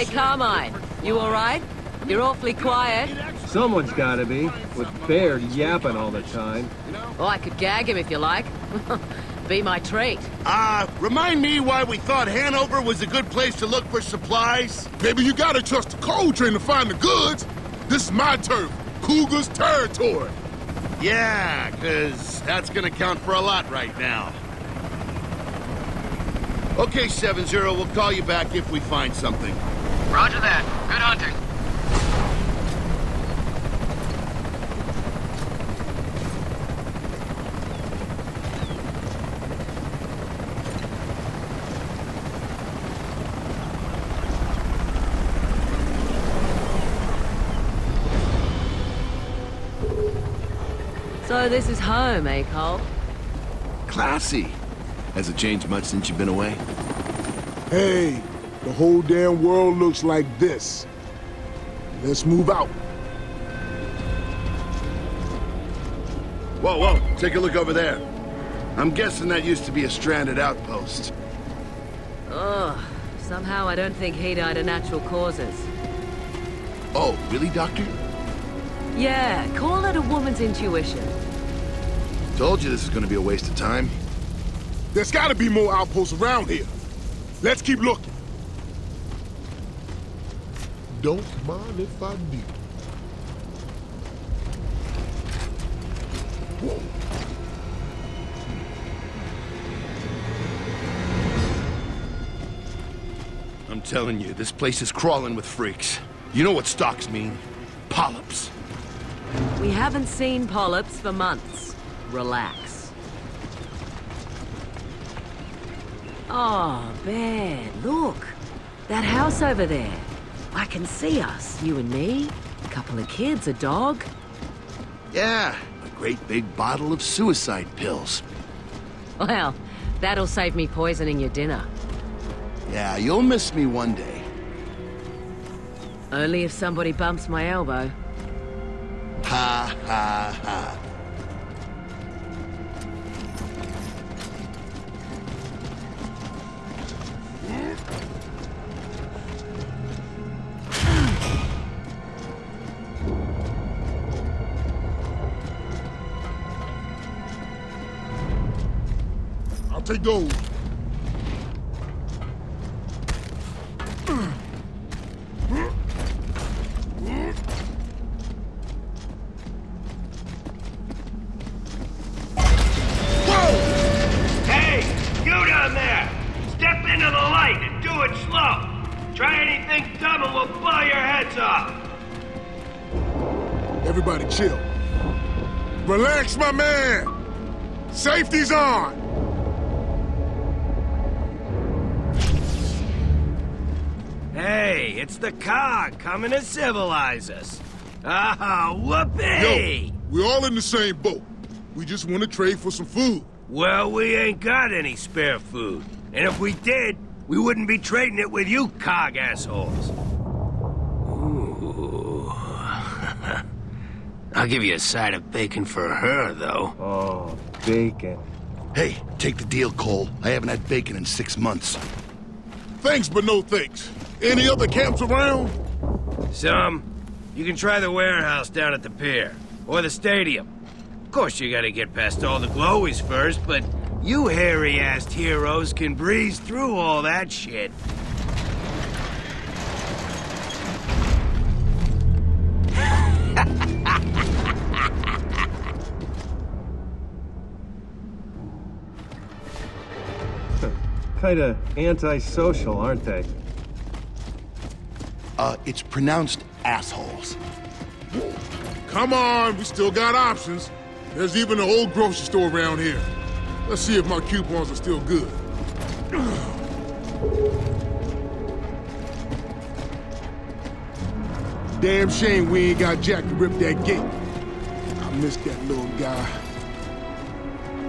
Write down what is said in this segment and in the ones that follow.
Hey, Carmine, you alright? You're awfully quiet. Someone's gotta be, with Baird yapping all the time. Oh, I could gag him if you like. Be my treat. Uh, remind me why we thought Hanover was a good place to look for supplies? Baby, you gotta trust the Cole Train to find the goods. This is my turf, Cougar's territory. Yeah, because that's gonna count for a lot right now. Okay, 7-0, we'll call you back if we find something. Roger that. Good hunting. So this is home, eh, Cole? Classy. Has it changed much since you've been away? Hey, the whole damn world looks like this. Let's move out. Whoa, whoa, take a look over there. I'm guessing that used to be a stranded outpost. Ugh. Somehow I don't think he died of natural causes. Oh, really, Doctor? Yeah, call it a woman's intuition. Told you this is gonna be a waste of time. There's gotta be more outposts around here. Let's keep looking. Don't mind if I do. Whoa. I'm telling you, this place is crawling with freaks. You know what stalks mean? Polyps. We haven't seen polyps for months. Relax. Oh, Ben, look. That house over there. I can see us, you and me. A couple of kids, a dog. Yeah, a great big bottle of suicide pills. Well, that'll save me poisoning your dinner. Yeah, you'll miss me one day. Only if somebody bumps my elbow. Ha ha ha. I'll take coming to civilize us! Ah, whoopee! Yo, we're all in the same boat. We just want to trade for some food. Well, we ain't got any spare food. And if we did, we wouldn't be trading it with you cog assholes. Ooh. I'll give you a side of bacon for her, though. Oh, bacon. Hey, take the deal, Cole. I haven't had bacon in six months. Thanks, but no thanks. Any other camps around? Some. You can try the warehouse down at the pier. Or the stadium. Of course, you gotta get past all the glowies first, but you hairy-assed heroes can breeze through all that shit. Kinda antisocial, aren't they? Uh, it's pronounced assholes. Come on, we still got options. There's even an old grocery store around here. Let's see if my coupons are still good. Damn shame we ain't got Jack to rip that gate. I miss that little guy.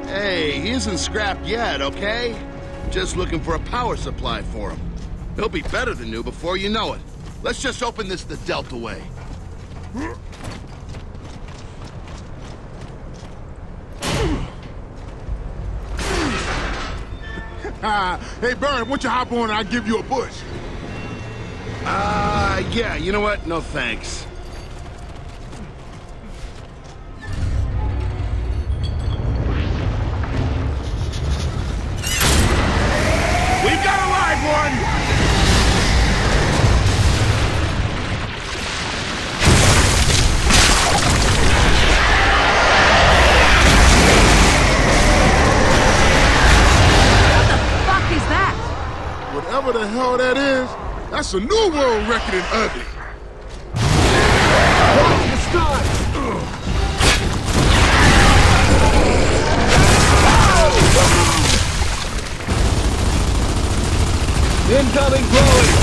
Hey, he isn't scrapped yet, okay? Just looking for a power supply for him. He'll be better than new before you know it. Let's just open this the Delta way. Hey, Barry, why don't you hop on I'll give you a push? Uh, yeah, you know what? No thanks. Hell that is, that's a new world record in ugly. Incoming Chloe!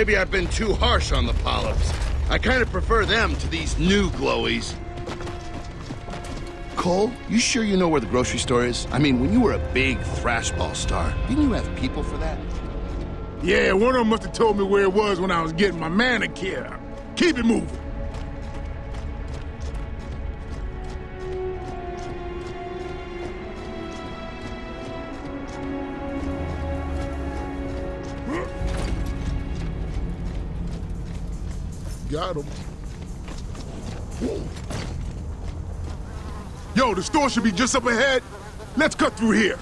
Maybe I've been too harsh on the polyps. I kind of prefer them to these new glowies. Cole, you sure you know where the grocery store is? I mean, when you were a big thrashball star, didn't you have people for that? Yeah, one of them must have told me where it was when I was getting my manicure. Keep it moving. Got him. Yo, the store should be just up ahead. Let's cut through here.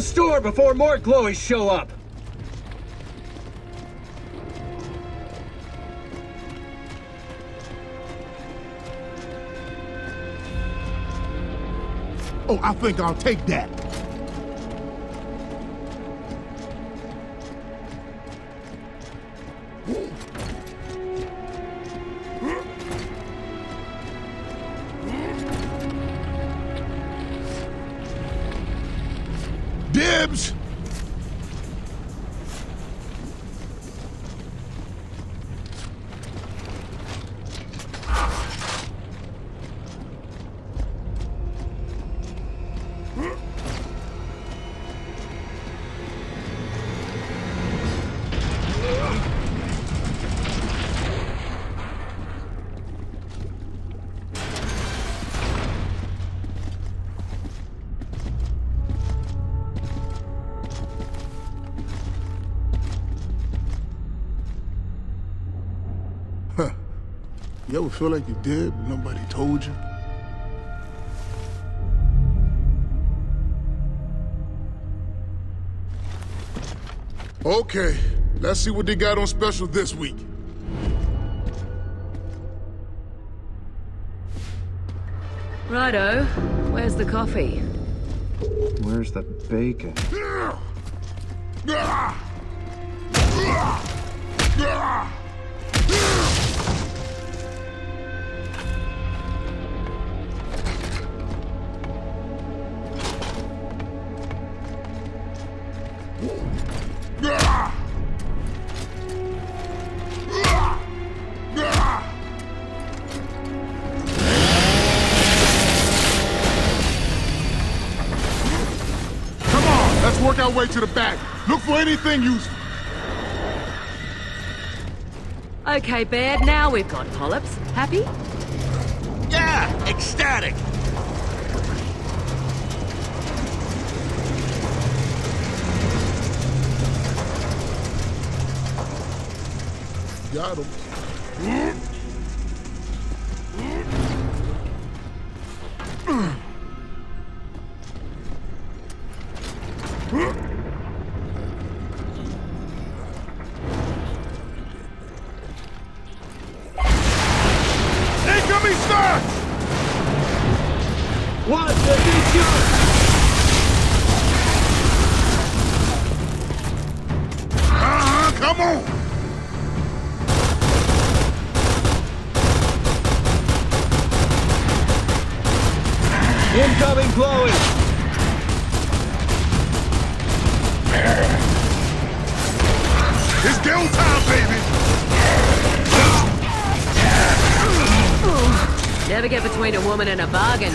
the store before more glowies show up! Oh, I think I'll take that. You ever feel like you did, but nobody told you? Okay, let's see what they got on special this week. Righto, where's the coffee? Where's the bacon? Way to the back. Look for anything useful. Okay, Baird, now we've got polyps. Happy? Yeah, ecstatic. Got him. Woman in a bargain,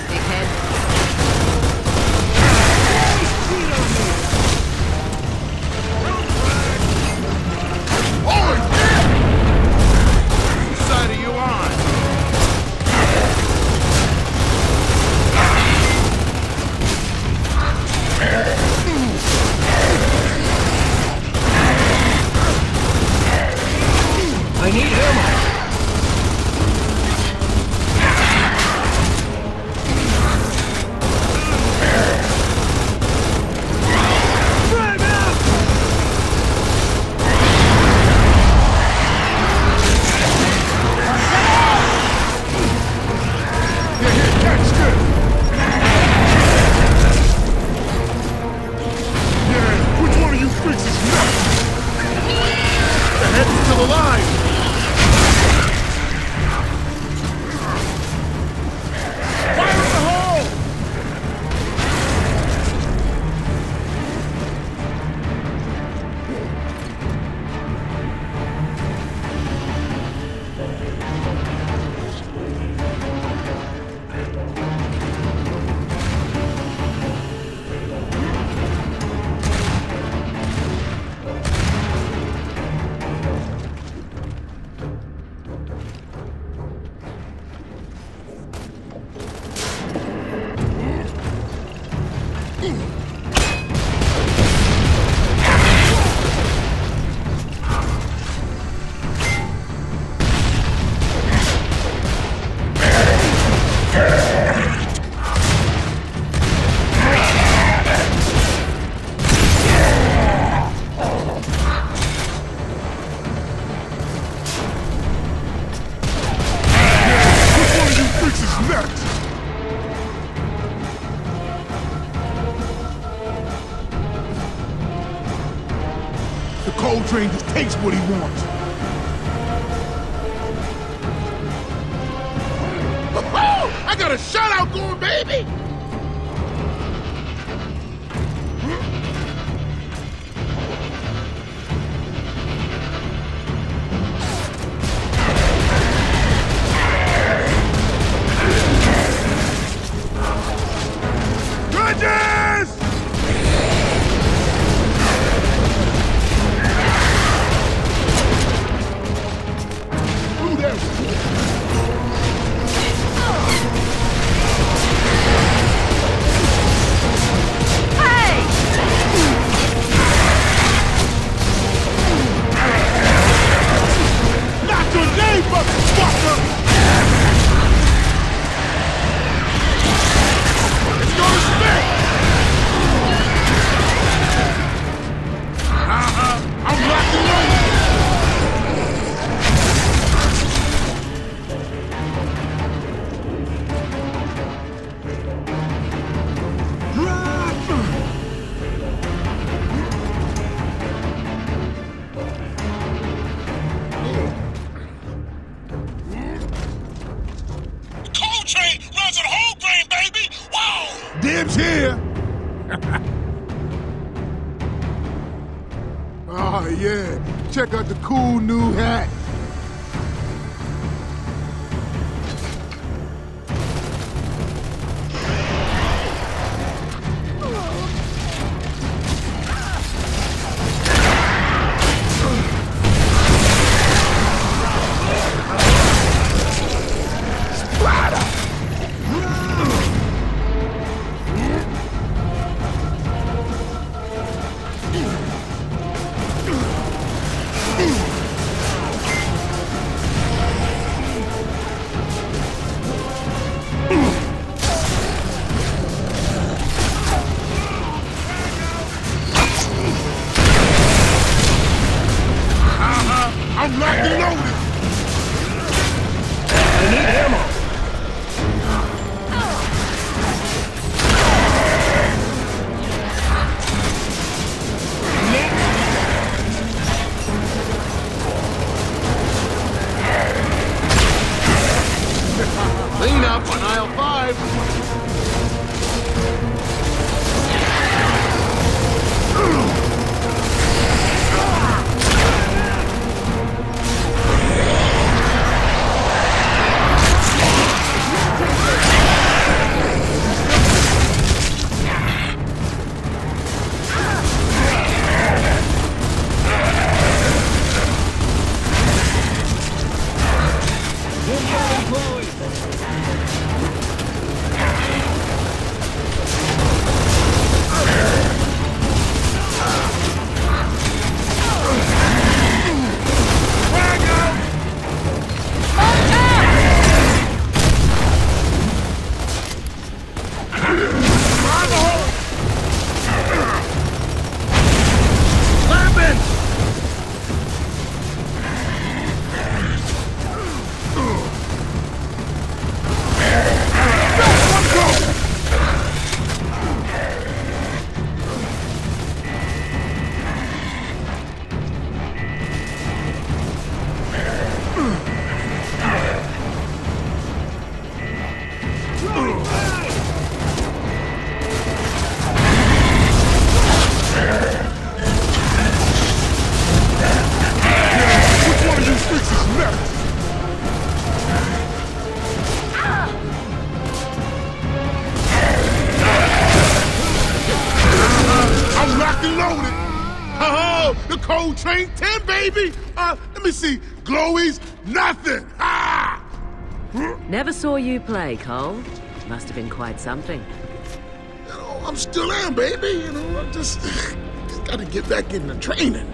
play, Cole. Must have been quite something. Oh, you know, I'm still am, baby. You know, I just, just gotta get back into training.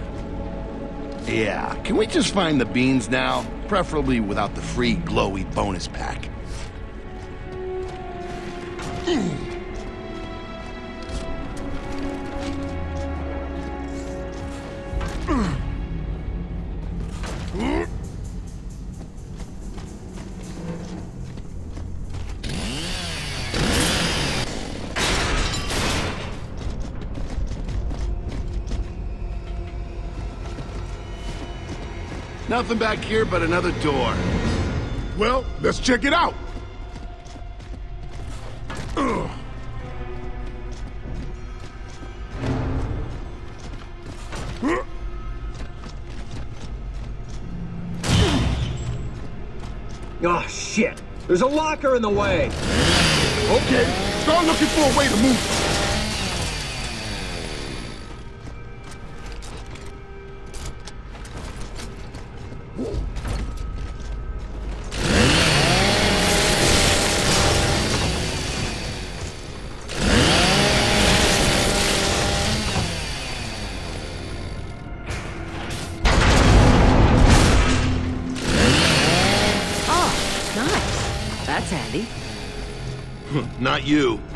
Yeah, can we just find the beans now? Preferably without the free glowy bonus pack. Hmm. Nothing back here but another door. Well, let's check it out. Ugh. Oh, shit. There's a locker in the way. Okay, start looking for a way to move.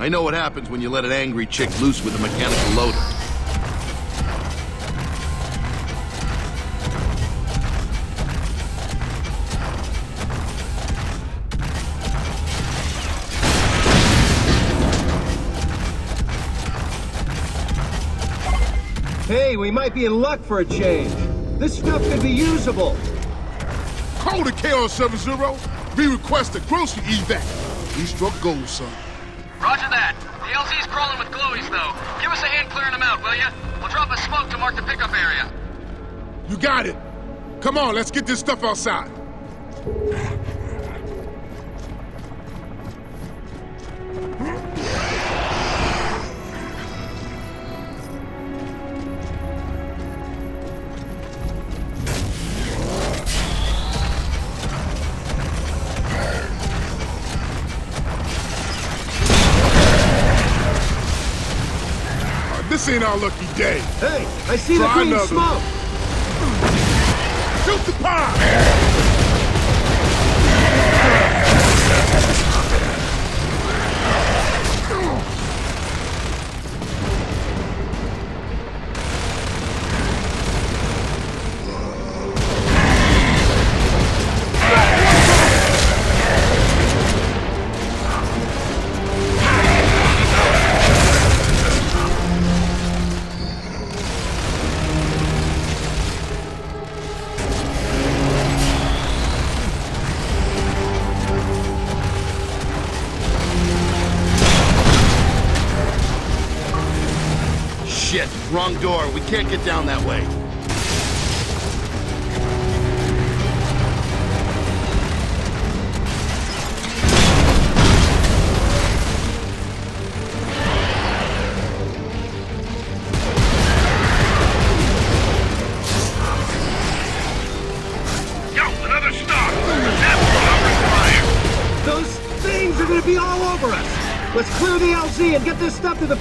I know what happens when you let an angry chick loose with a mechanical loader. Hey, we might be in luck for a change. This stuff could be usable. Call the KR70. We request a grocery evac. We struck gold, son. Clearing them out, will you? We'll drop a smoke to mark the pickup area. You got it. Come on, let's get this stuff outside. This ain't our lucky day. Hey, I see the green another. smoke. Shoot the pie! Can't get down that way. Yo, another stop! fire! Those things are gonna be all over us. Let's clear the LZ and get this stuff to the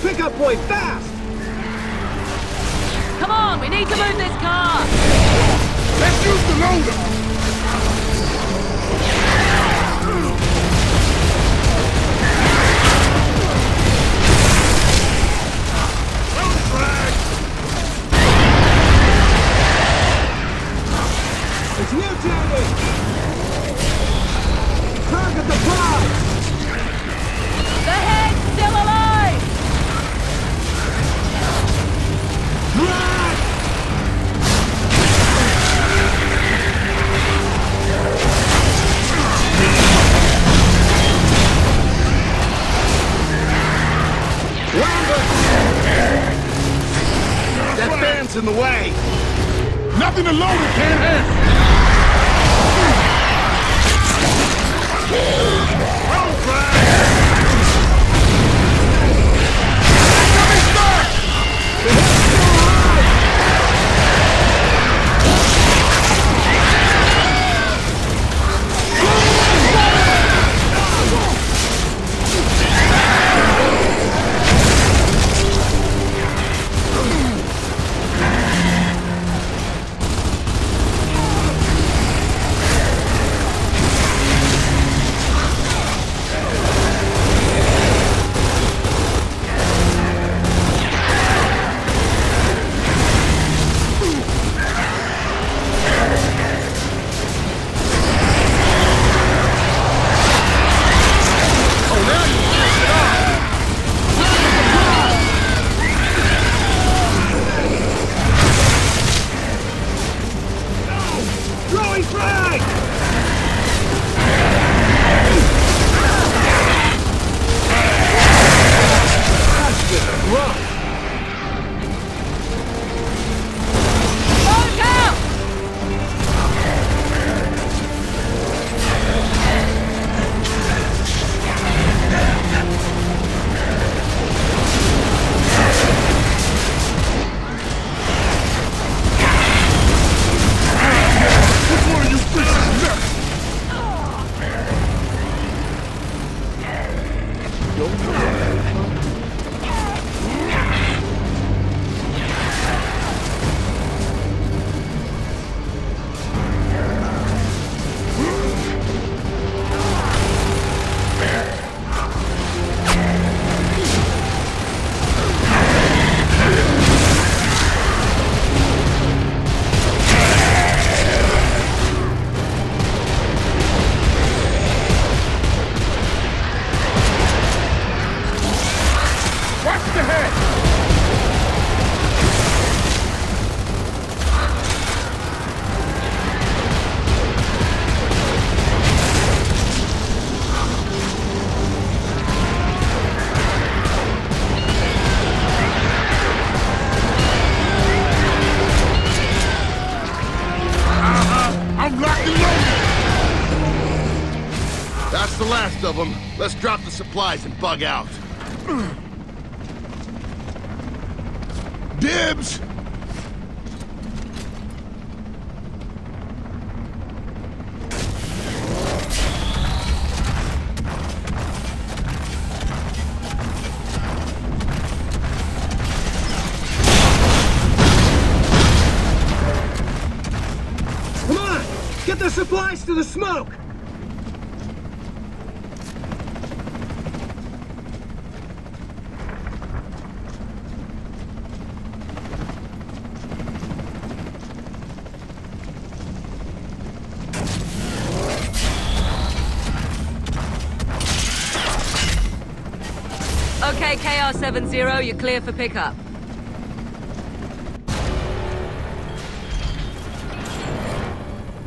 bug out. Dibs! Come on! Get the supplies to the smoke! Okay, KR70, you're clear for pickup.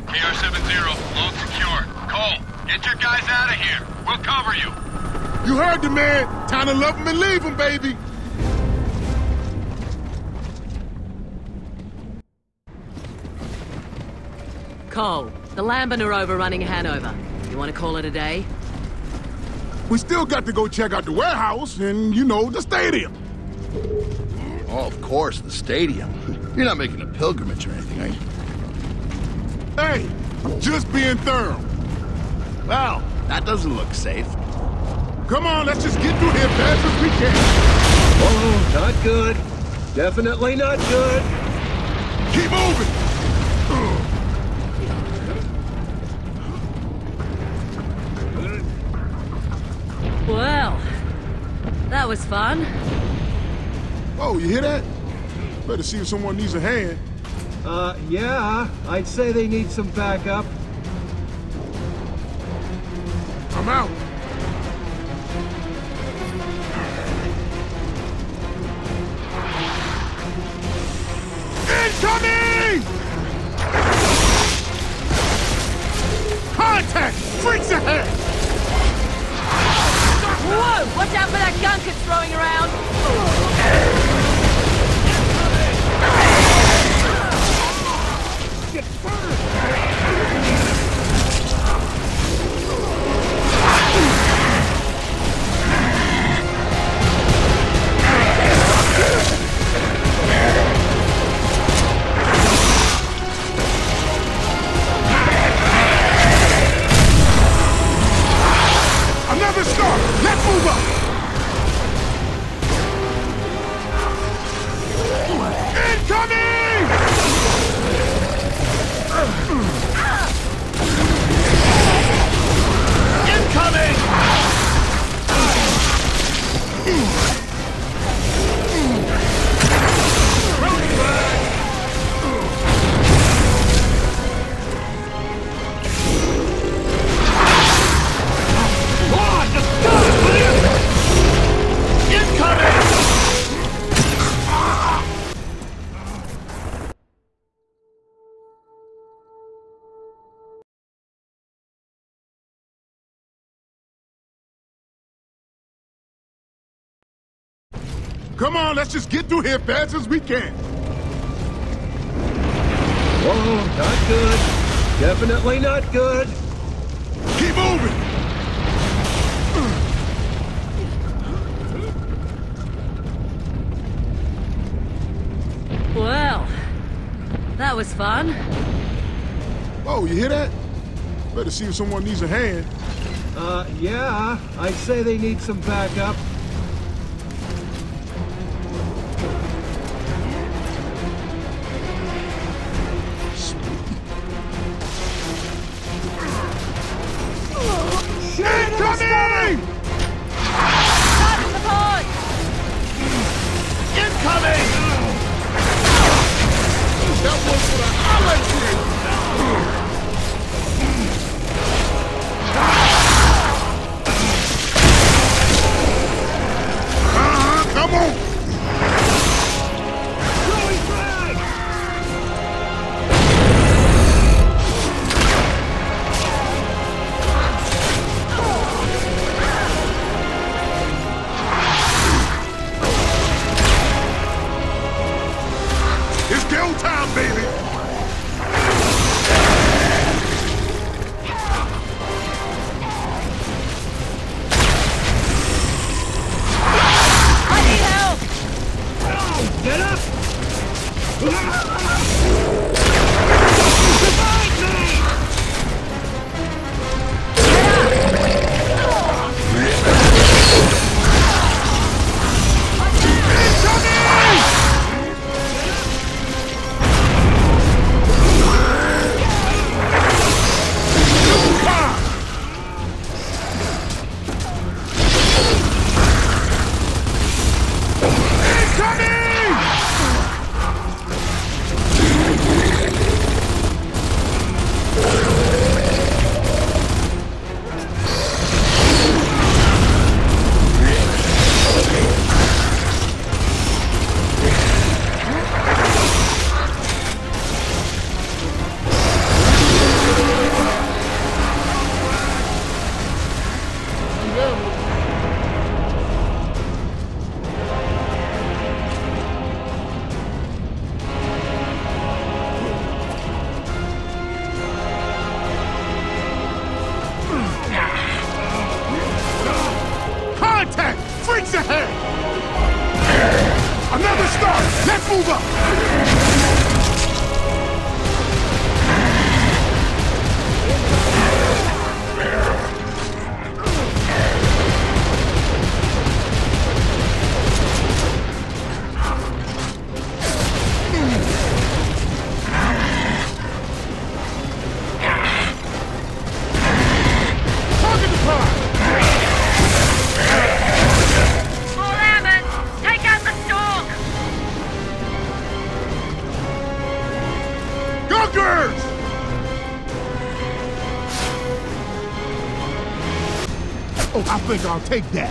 KR-70, load secure. Cole, get your guys out of here. We'll cover you. You heard the man. Time to love him and leave him, baby. Cole, the Lambent are overrunning Hanover. You want to call it a day? We still got to go check out the warehouse and, you know, the stadium. Oh, of course, the stadium. You're not making a pilgrimage or anything, are you? Hey, I'm just being thorough. Well, that doesn't look safe. Come on, let's just get through here fast as we can. Oh, not good. Definitely not good. That was fun. Oh, you hear that? Better see if someone needs a hand. Uh, yeah, I'd say they need some backup. Come on, let's just get through here fast as we can. Whoa, not good. Definitely not good. Keep moving! Well, that was fun. Oh, you hear that? Better see if someone needs a hand. Uh, yeah, I'd say they need some backup. That was for the Allied I'll take that.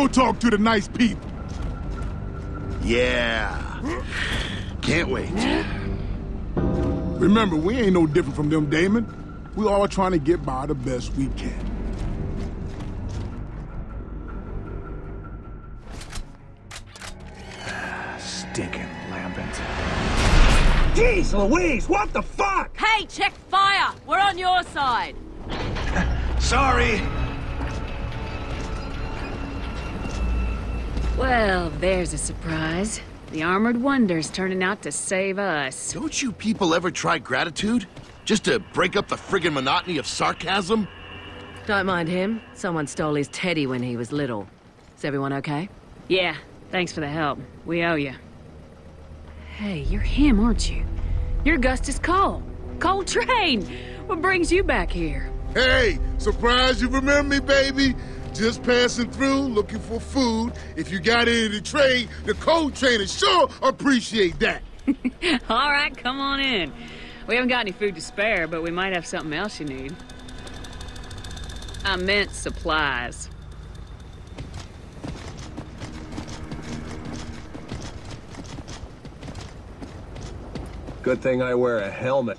Go talk to the nice people. Yeah. Can't wait. Remember, we ain't no different from them, Damon. We all trying to get by the best we can. Stinking lambent. Jeez Louise, what the fuck? Hey, check fire! We're on your side! Sorry! Well, there's a surprise. The Armored Wonder's turning out to save us. Don't you people ever try gratitude? Just to break up the friggin' monotony of sarcasm? Don't mind him. Someone stole his teddy when he was little. Is everyone okay? Yeah, thanks for the help. We owe you. Hey, you're him, aren't you? You're Augustus Cole. Cole Train! What brings you back here? Hey, Surprise you remember me, baby. Just passing through, looking for food. If you got any to trade, the Cole Train'd sure appreciate that. All right, come on in. We haven't got any food to spare, but we might have something else you need. I meant supplies. Good thing I wear a helmet.